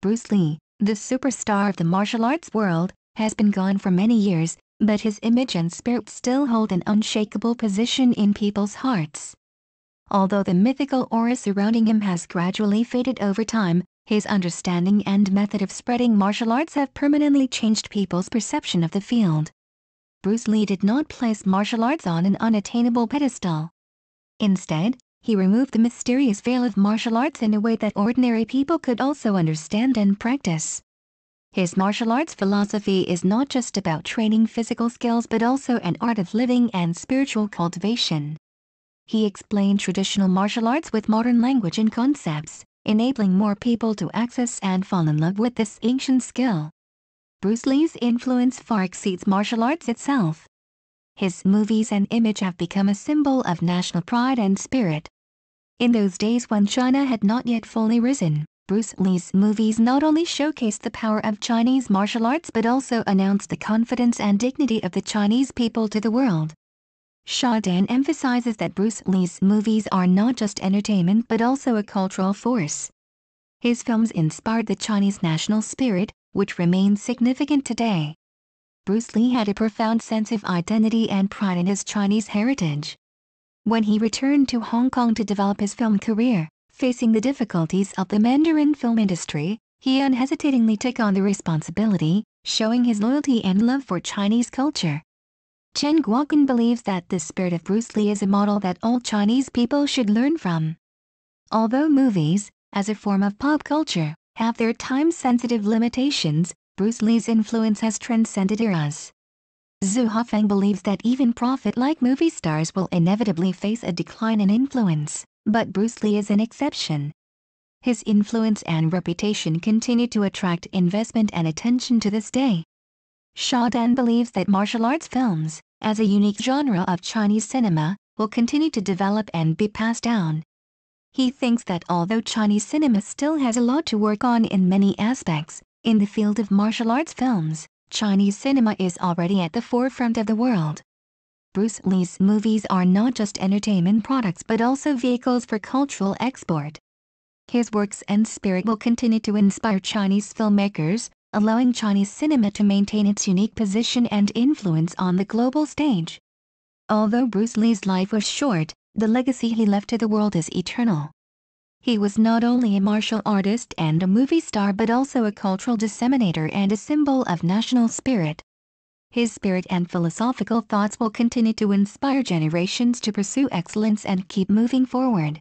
Bruce Lee, the superstar of the martial arts world, has been gone for many years, but his image and spirit still hold an unshakable position in people's hearts. Although the mythical aura surrounding him has gradually faded over time, his understanding and method of spreading martial arts have permanently changed people's perception of the field. Bruce Lee did not place martial arts on an unattainable pedestal. Instead, he removed the mysterious veil of martial arts in a way that ordinary people could also understand and practice. His martial arts philosophy is not just about training physical skills but also an art of living and spiritual cultivation. He explained traditional martial arts with modern language and concepts, enabling more people to access and fall in love with this ancient skill. Bruce Lee's influence far exceeds martial arts itself. His movies and image have become a symbol of national pride and spirit. In those days when China had not yet fully risen, Bruce Lee's movies not only showcased the power of Chinese martial arts but also announced the confidence and dignity of the Chinese people to the world. Sha Dan emphasizes that Bruce Lee's movies are not just entertainment but also a cultural force. His films inspired the Chinese national spirit, which remains significant today. Bruce Lee had a profound sense of identity and pride in his Chinese heritage. When he returned to Hong Kong to develop his film career, facing the difficulties of the Mandarin film industry, he unhesitatingly took on the responsibility, showing his loyalty and love for Chinese culture. Chen Guoqun believes that the spirit of Bruce Lee is a model that all Chinese people should learn from. Although movies, as a form of pop culture, have their time-sensitive limitations, Bruce Lee's influence has transcended eras. Zhu Hafeng believes that even prophet-like movie stars will inevitably face a decline in influence, but Bruce Lee is an exception. His influence and reputation continue to attract investment and attention to this day. Sha Dan believes that martial arts films, as a unique genre of Chinese cinema, will continue to develop and be passed down. He thinks that although Chinese cinema still has a lot to work on in many aspects, in the field of martial arts films, Chinese cinema is already at the forefront of the world. Bruce Lee's movies are not just entertainment products but also vehicles for cultural export. His works and spirit will continue to inspire Chinese filmmakers, allowing Chinese cinema to maintain its unique position and influence on the global stage. Although Bruce Lee's life was short, the legacy he left to the world is eternal. He was not only a martial artist and a movie star but also a cultural disseminator and a symbol of national spirit. His spirit and philosophical thoughts will continue to inspire generations to pursue excellence and keep moving forward.